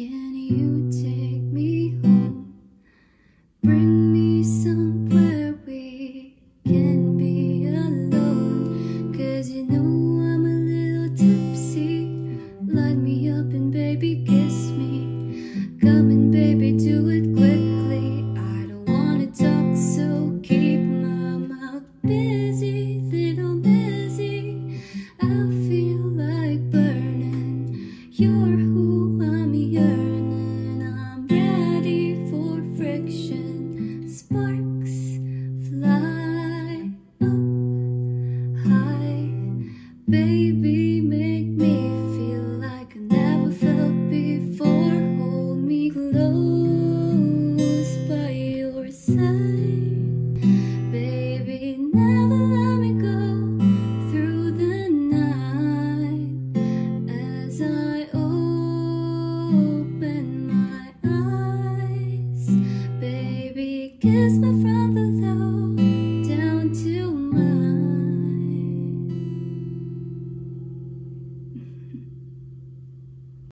Can you take me home? Bring me somewhere we can be alone. Cause you know I'm a little tipsy. Light me up and baby, Baby, make me feel like I never felt before. Hold me close by your side. Baby, never let me go through the night as I open my eyes. Baby, kiss.